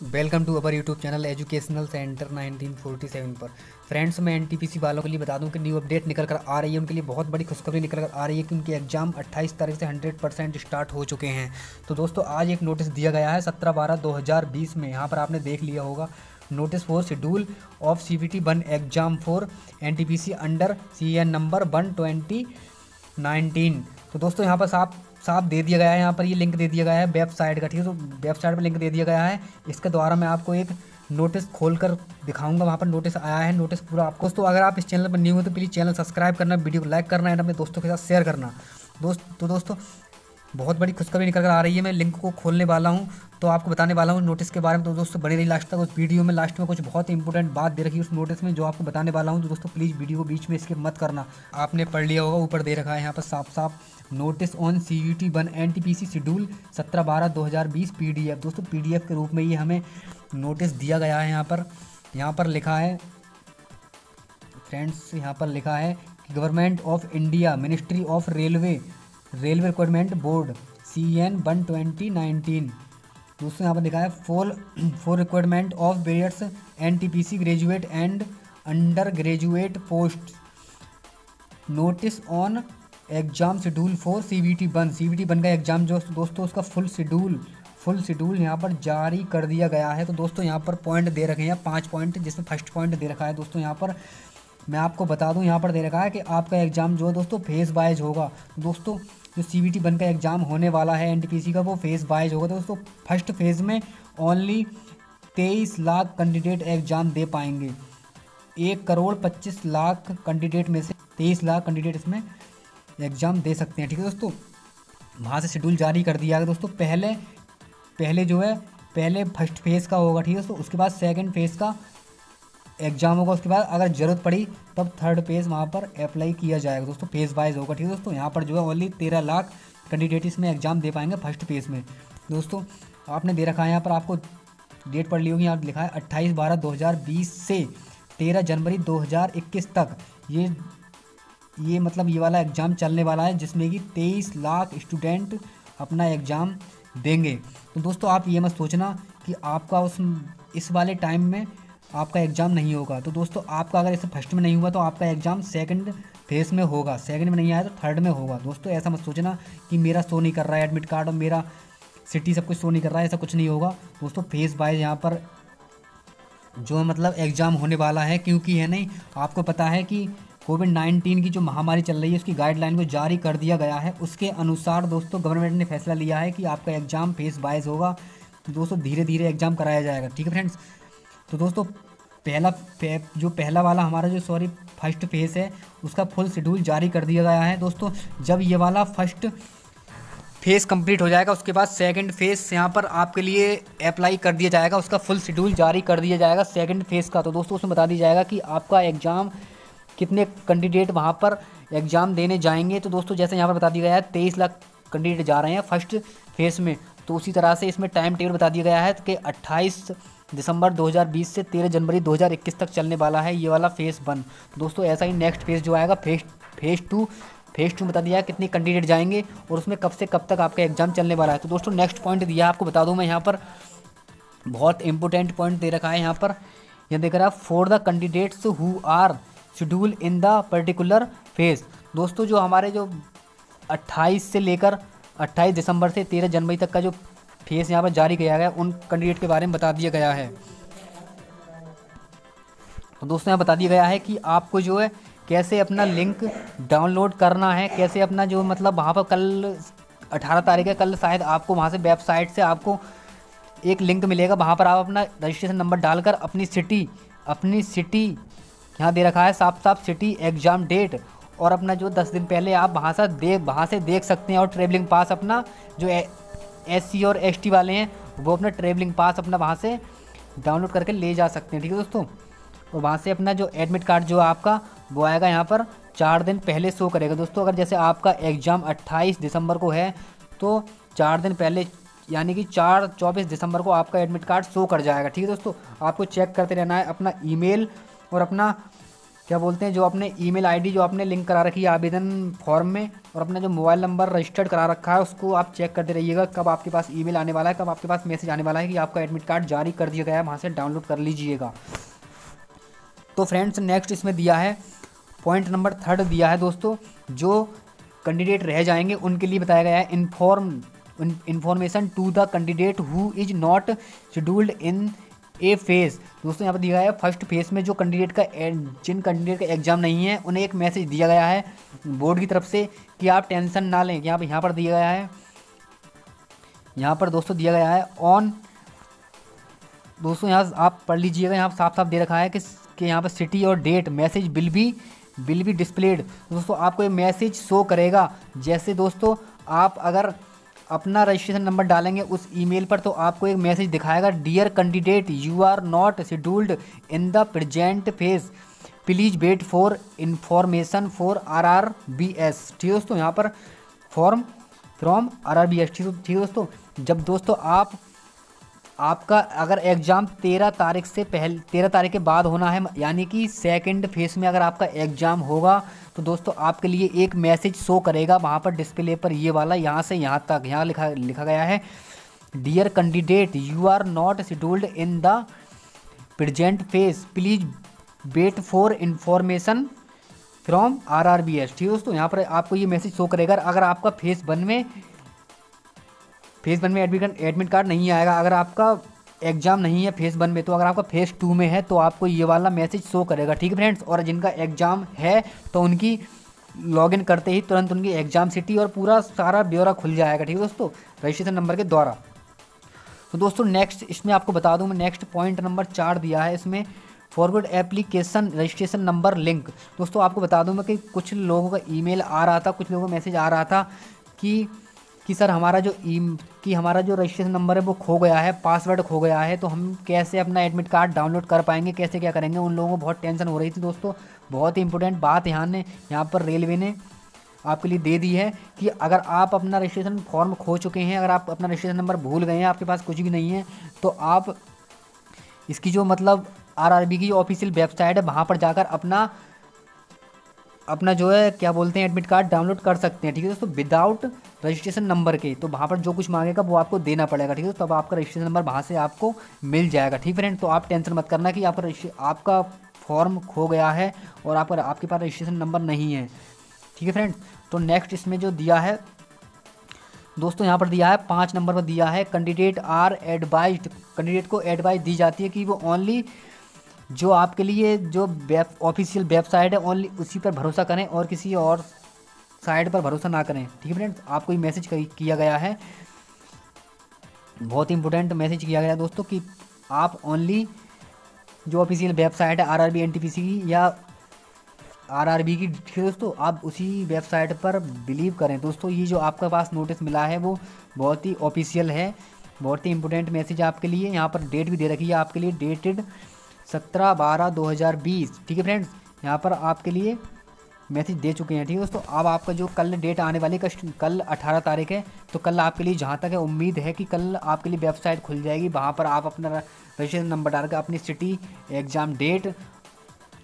Welcome to our YouTube channel educational centre 1947 पर। Friends, मैं NTPC वालों के लिए बता दूँ कि न्यू अपडेट निकल कर आ रही है। उनके लिए बहुत बड़ी खुशखबरी निकल कर आ रही है कि उनके एग्ज़ाम 28 तारीख से 100 परसेंट स्टार्ट हो चुके हैं। तो दोस्तों, आज एक नोटिस दिया गया है सत्रह बारह दो में। यहाँ पर आपने देख लिया होगा notice for schedule of C B one exam for NTPC under C N number one twenty nineteen तो दोस्तों, यहाँ पर साफ़ साफ़ दे दिया गया है यहाँ पर, ये लिंक दे दिया गया है वेबसाइट का, ठीक है? तो वेबसाइट पर लिंक दे दिया गया है। इसके द्वारा मैं आपको एक नोटिस खोल कर दिखाऊँगा, वहाँ पर नोटिस आया है नोटिस पूरा आपको। तो अगर आप इस चैनल पर न्यू हो तो प्लीज़ चैनल सब्सक्राइब करना वीडियो को लाइक करना एंड अपने दोस्तों के साथ शेयर करना। दोस्त तो दोस्तों बहुत बड़ी खुशखबरी निकल कर आ रही है। मैं लिंक को खोलने वाला हूँ तो आपको बताने वाला हूँ नोटिस के बारे में। तो दोस्तों, बने रही लास्ट तक उस वीडियो में। लास्ट में कुछ बहुत इंपॉर्टेंट बात दे रखी है उस नोटिस में, जो आपको बताने वाला हूँ। तो दोस्तों प्लीज़ वीडियो को बीच में इसके मत करना। आपने पढ़ लिया होगा, ऊपर दे रखा है यहाँ पर साफ़ साफ़ notice on C U T one N T P C schedule सत्रह बारह दो हज़ार बीस पी डी एफ़ दोस्तों पी डी एफ़ के रूप में ये हमें नोटिस दिया गया है यहाँ पर। यहाँ पर लिखा है फ्रेंड्स यहाँ पर लिखा है government of India ministry of railway railway requirement board C N one twenty nineteen. दोस्तों यहाँ पर लिखा है for for requirement of barriers N T P C graduate and undergraduate post notice on exam schedule for C B T one C B T one का exam जो दोस्तों उसका full schedule full schedule यहाँ पर जारी कर दिया गया है। तो दोस्तों यहाँ पर पॉइंट दे रखे हैं, पाँच पॉइंट जिसमें फ़र्स्ट पॉइंट दे रखा है दोस्तों यहाँ पर। मैं आपको बता दूँ, यहाँ पर दे रखा है कि आपका एग्ज़ाम जो है दोस्तों फेस वाइज होगा। दोस्तों जो सी बी टी बन का एग्ज़ाम होने वाला है एन टी पी सी का वो फ़ेज़ वाइज होगा दोस्तों फ़र्स्ट फ़ेज़ में ओनली तेईस लाख कैंडिडेट एग्ज़ाम दे पाएँगे। एक करोड़ पच्चीस लाख कैंडिडेट में से तेईस लाख कैंडिडेट इसमें एग्ज़ाम दे सकते हैं, ठीक है दोस्तों? वहाँ से शेड्यूल जारी कर दिया गया दोस्तों, पहले पहले जो है, पहले फ़र्स्ट फ़ेज़ का होगा, ठीक है दोस्तों? उसके बाद सेकंड फ़ेज़ का एग्ज़ाम होगा, उसके बाद अगर ज़रूरत पड़ी, तब थर्ड पेज वहाँ पर अप्लाई किया जाएगा। दोस्तों फ़ेज़ वाइज होगा, ठीक है दोस्तों? यहाँ पर जो है ओनली तेरह लाख कैंडिडेट इसमें एग्ज़ाम दे पाएँगे फ़र्स्ट पेज में। दोस्तों, आपने दे रखा है यहाँ पर, आपको डेट पढ़ ली होगी, यहाँ लिखा है अट्ठाईस बारह दो हज़ार बीस से तेरह जनवरी दो हज़ार इक्कीस तक। ये ये मतलब ये वाला एग्ज़ाम चलने वाला है, जिसमें कि तेईस लाख स्टूडेंट अपना एग्ज़ाम देंगे। तो दोस्तों, आप ये मत सोचना कि आपका उस, इस वाले टाइम में आपका एग्ज़ाम नहीं होगा। तो दोस्तों, आपका अगर इसे फ़र्स्ट में नहीं हुआ तो आपका एग्ज़ाम सेकंड फ़ेज़ में होगा। सेकंड में नहीं आया तो थर्ड में होगा। दोस्तों, ऐसा मत सोचना कि मेरा शो नहीं कर रहा है एडमिट कार्ड और मेरा सिटी सब कुछ शो नहीं कर रहा है, ऐसा कुछ नहीं होगा। दोस्तों फ़ेज़ वाइज यहाँ पर जो मतलब एग्ज़ाम होने वाला है, क्योंकि है नहीं, आपको पता है कि कोविड नाइन्टीन की जो महामारी चल रही है, उसकी गाइडलाइन को जारी कर दिया गया है। उसके अनुसार दोस्तों गवर्नमेंट ने फैसला लिया है कि आपका एग्ज़ाम फ़ेज़ वाइज होगा। दोस्तों धीरे धीरे एग्ज़ाम कराया जाएगा। ठीक है फ्रेंड्स तो दोस्तों, पहला जो पहला वाला हमारा जो सॉरी फ़र्स्ट फ़ेज़ है, उसका फुल शेड्यूल जारी कर दिया गया है। दोस्तों, जब ये वाला फ़र्स्ट फ़ेज़ कंप्लीट हो जाएगा, उसके बाद सेकंड फ़ेज़ यहाँ पर आपके लिए अप्लाई कर दिया जाएगा। उसका फुल शेड्यूल जारी कर दिया जाएगा सेकंड फ़ेज़ का। तो दोस्तों, उसमें बता दिया जाएगा कि आपका एग्ज़ाम कितने कैंडिडेट वहाँ पर एग्ज़ाम देने जाएँगे। तो दोस्तों, जैसे यहाँ पर बता दिया गया है, तेईस लाख कैंडिडेट जा रहे हैं फ़र्स्ट फ़ेज़ में। तो उसी तरह से इसमें टाइम टेबल बता दिया गया है कि अट्ठाईस दिसंबर 2020 से 13 जनवरी 2021 तक चलने वाला है ये वाला फ़ेज़ वन दोस्तों, ऐसा ही नेक्स्ट फ़ेज़ जो आएगा phase phase two phase two बता दिया कितने कैंडिडेट जाएँगे और उसमें कब से कब तक आपका एग्ज़ाम चलने वाला है। तो दोस्तों नेक्स्ट पॉइंट दिया आपको, बता दूँ मैं यहाँ पर। बहुत इंपॉर्टेंट पॉइंट दे रखा है यहाँ पर। यह देख रहा है for the candidates who are schedule in the particular phase दोस्तों, जो हमारे जो 28 से लेकर 28 दिसंबर से 13 जनवरी तक का जो फेस यहाँ पर जारी किया गया, उन कैंडिडेट के बारे में बता दिया गया है। तो दोस्तों, यहाँ बता दिया गया है कि आपको जो है, कैसे अपना लिंक डाउनलोड करना है, कैसे अपना जो मतलब वहाँ पर कल अठारह तारीख है, कल शायद आपको वहाँ से वेबसाइट से आपको एक लिंक मिलेगा, वहाँ पर आप अपना रजिस्ट्रेशन नंबर डालकर अपनी सिटी अपनी सिटी यहाँ दे रखा है साफ़ साफ़ सिटी एग्ज़ाम डेट और अपना जो दस दिन पहले आप वहाँ से देख, वहाँ से देख सकते हैं और ट्रेवलिंग पास अपना जो एससी और एसटी वाले हैं, वो अपना ट्रेवलिंग पास अपना वहाँ से डाउनलोड करके ले जा सकते हैं, ठीक है दोस्तों? और वहाँ से अपना जो एडमिट कार्ड जो आपका, वो आएगा यहाँ पर चार दिन पहले शो करेगा। दोस्तों, अगर जैसे आपका एग्ज़ाम 28 दिसंबर को है तो चार दिन पहले, यानी कि चार चौबीस दिसंबर को आपका एडमिट कार्ड शो कर जाएगा, ठीक है दोस्तों? आपको चेक करते रहना है अपना ईमेल और अपना क्या बोलते हैं, जो अपने ईमेल आईडी, जो आपने लिंक करा रखी है आवेदन फॉर्म में, और अपना जो मोबाइल नंबर रजिस्टर्ड करा रखा है, उसको आप चेक करते रहिएगा, कब आपके पास ईमेल आने वाला है, कब आपके पास मैसेज आने वाला है कि आपका एडमिट कार्ड जारी कर दिया गया है, वहाँ से डाउनलोड कर लीजिएगा। तो फ्रेंड्स, नेक्स्ट इसमें दिया है, पॉइंट नंबर थर्ड दिया है दोस्तों, जो कैंडिडेट रह जाएँगे, उनके लिए बताया गया है inform information to the candidate who is not scheduled in a phase दोस्तों यहाँ पर दिया गया है फ़र्स्ट फ़ेज़ में जो कैंडिडेट का जिन कैंडिडेट का एग्ज़ाम नहीं है उन्हें एक मैसेज दिया गया है बोर्ड की तरफ़ से कि आप टेंशन ना लें। यहाँ पर यहाँ पर दिया गया है। यहाँ पर दोस्तों दिया गया है ऑन दोस्तों यहाँ आप पढ़ लीजिएगा। यहाँ साफ़ साफ़ दे रखा है कि, कि यहाँ पर सिटी और date message will be will be displayed दोस्तों आपको ये मैसेज शो करेगा। जैसे दोस्तों आप अगर अपना रजिस्ट्रेशन नंबर डालेंगे उस ईमेल पर तो आपको एक मैसेज दिखाएगा dear candidate you are not scheduled in the present phase please wait for information for R R B S ठीक दोस्तों, यहाँ पर form from R R B S ठीक है दोस्तों? जब दोस्तों आप आपका अगर एग्ज़ाम तेरह तारीख से पहले, तेरह तारीख के बाद होना है, यानी कि सेकंड फ़ेज़ में अगर आपका एग्ज़ाम होगा तो दोस्तों आपके लिए एक मैसेज शो करेगा, वहाँ पर डिस्प्ले पर ये वाला, यहाँ से यहाँ तक, यहाँ लिखा लिखा गया है dear candidate you are not scheduled in the present phase please wait for information from R R B S ठीक है दोस्तों, यहाँ पर आपको ये मैसेज शो करेगा अगर आपका फेस वन में फ़ेज़ वन में एडमिट एडमिट कार्ड नहीं आएगा। अगर आपका एग्ज़ाम नहीं है फ़ेज़ वन में तो अगर आपका फ़ेज़ टू में है तो आपको ये वाला मैसेज शो करेगा। ठीक है फ्रेंड्स और जिनका एग्ज़ाम है तो उनकी लॉगिन करते ही तुरंत उनकी एग्ज़ाम सिटी और पूरा सारा ब्यौरा खुल जाएगा। ठीक है दोस्तों? रजिस्ट्रेशन नंबर के द्वारा। तो दोस्तों नेक्स्ट इसमें आपको बता दूँ मैं नेक्स्ट पॉइंट नंबर चार दिया है इसमें। Forward application registration number link दोस्तों, आपको बता दूँ मैं कि कुछ लोगों का ईमेल आ रहा था, कुछ लोगों का मैसेज आ रहा था कि कि सर हमारा जो ई कि हमारा जो रजिस्ट्रेशन नंबर है वो खो गया है, पासवर्ड खो गया है तो हम कैसे अपना एडमिट कार्ड डाउनलोड कर पाएँगे, कैसे क्या करेंगे? उन लोगों को बहुत टेंशन हो रही थी दोस्तों। बहुत ही इंपॉर्टेंट बात यहाँ ने, यहाँ पर रेलवे ने आपके लिए दे दी है कि अगर आप अपना रजिस्ट्रेशन फॉर्म खो चुके हैं, अगर आप अपना रजिस्ट्रेशन नंबर भूल गए हैं, आपके पास कुछ भी नहीं है तो आप इसकी जो मतलब आरआरबी की ऑफिशियल वेबसाइट है, वहाँ पर जाकर अपना अपना जो है, क्या बोलते हैं एडमिट कार्ड डाउनलोड कर सकते हैं, ठीक है दोस्तों? विदाउट रजिस्ट्रेशन नंबर के। तो वहाँ पर जो कुछ मांगेगा, वो आपको देना पड़ेगा, ठीक है तब आपका रजिस्ट्रेशन नंबर वहाँ से आपको मिल जाएगा, ठीक फ्रेंड तो आप टेंशन मत करना कि आपका आपका फॉर्म खो गया है और आपका आपके पास रजिस्ट्रेशन नंबर नहीं है, ठीक है फ्रेंड तो नेक्स्ट इसमें जो दिया है, दोस्तों यहाँ पर दिया है, पाँच नंबर पर दिया है कैंडिडेट आर एडवाइज कैंडिडेट को एडवाइस दी जाती है कि वो ओनली जो आपके लिए जो वेब ऑफिशियल वेबसाइट है ओनली उसी पर भरोसा करें और किसी और साइट पर भरोसा ना करें। ठीक है फ्रेंड्स आपको ये मैसेज किया गया है। बहुत ही इंपॉर्टेंट मैसेज किया गया है दोस्तों कि आप ओनली जो ऑफिशियल वेबसाइट है R R B N T P C की या आर आर बी की, ठीक है दोस्तों? आप उसी वेबसाइट पर बिलीव करें। दोस्तों, ये जो आपके पास नोटिस मिला है, वो बहुत ही ऑफिशियल है। बहुत ही इंपॉर्टेंट मैसेज आपके लिए। यहाँ पर डेट भी दे रखी है आपके लिए डेटेड सत्रह बारह दो हज़ार बीस। ठीक है फ्रेंड्स? यहाँ पर आपके लिए मैसेज दे चुके हैं, ठीक है दोस्तों? अब आपका जो कल डेट आने वाली कल अठारह तारीख है तो कल आपके लिए जहाँ तक है उम्मीद है कि कल आपके लिए वेबसाइट खुल जाएगी। वहाँ पर आप अपना रजिस्ट्रेशन नंबर डाल कर अपनी सिटी, एग्ज़ाम डेट,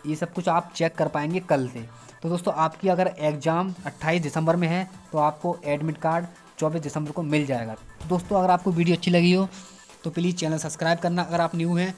ये सब कुछ आप चेक कर पाएँगे कल से। तो दोस्तों, आपकी अगर एग्ज़ाम 28 दिसंबर में है तो आपको एडमिट कार्ड 24 दिसंबर को मिल जाएगा। दोस्तों, अगर आपको वीडियो अच्छी लगी हो तो प्लीज़ चैनल सब्सक्राइब करना अगर आप न्यू हैं।